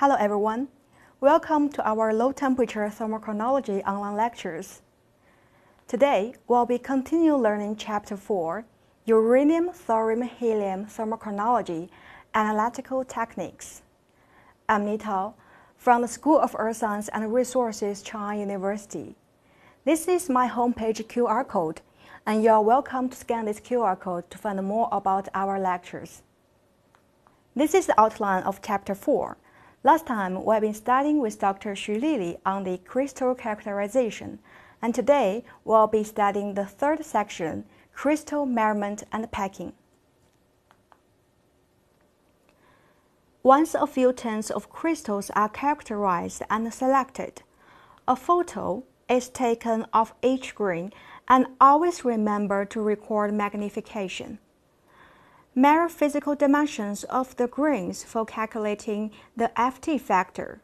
Hello everyone. Welcome to our low temperature thermochronology online lectures. Today, we'll be continue learning chapter 4, Uranium, Thorium, Helium Thermochronology Analytical Techniques. I'm Nita from the School of Earth Science and Resources, China University. This is my homepage QR code, and you are welcome to scan this QR code to find more about our lectures. This is the outline of Chapter 4. Last time, we've been studying with Dr. Xu Lili on the crystal characterization, and today we'll be studying the third section, crystal measurement and packing. Once a few tons of crystals are characterized and selected, a photo is taken of each grain and always remember to record magnification. Measure physical dimensions of the grains for calculating the FT factor.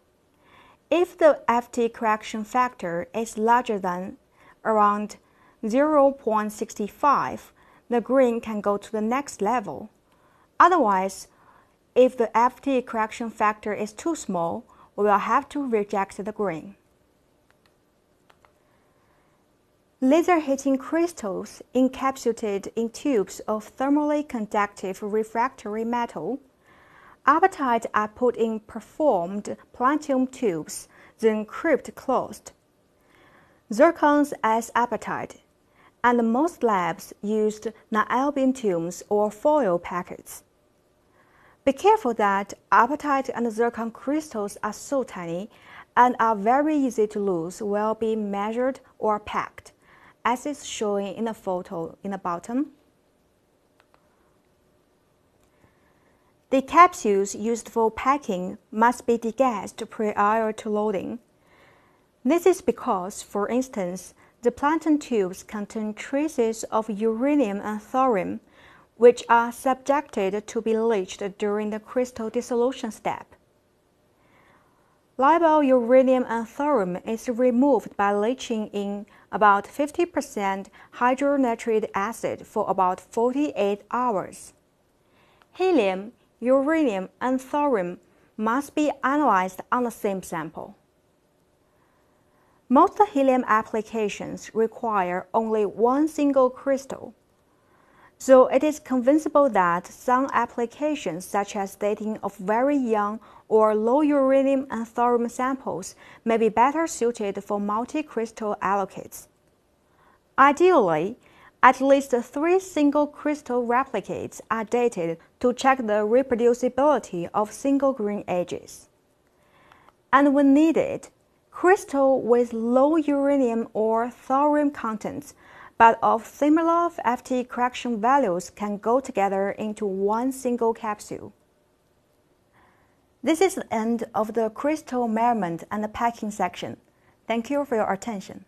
If the FT correction factor is larger than around 0.65, the grain can go to the next level. Otherwise, if the FT correction factor is too small, we will have to reject the grain. Laser heating crystals encapsulated in tubes of thermally conductive refractory metal. Apatite are put in performed platinum tubes, then crypt closed. Zircons as apatite, and most labs used niobium tubes or foil packets. Be careful that apatite and zircon crystals are so tiny and are very easy to lose while being measured or packed as is shown in the photo in the bottom. The capsules used for packing must be degassed prior to loading. This is because, for instance, the platinum tubes contain traces of uranium and thorium, which are subjected to be leached during the crystal dissolution step. Labile uranium and thorium is removed by leaching in about 50% hydronitric acid for about 48 hours. Helium, uranium, and thorium must be analyzed on the same sample. Most helium applications require only one single crystal. So it is conceivable that some applications such as dating of very young or low uranium and thorium samples may be better suited for multi-crystal aliquots. Ideally, at least three single crystal replicates are dated to check the reproducibility of single grain edges. And when needed, crystal with low uranium or thorium contents but of similar FT correction values can go together into one single capsule. This is the end of the crystal measurement and packing section. Thank you for your attention.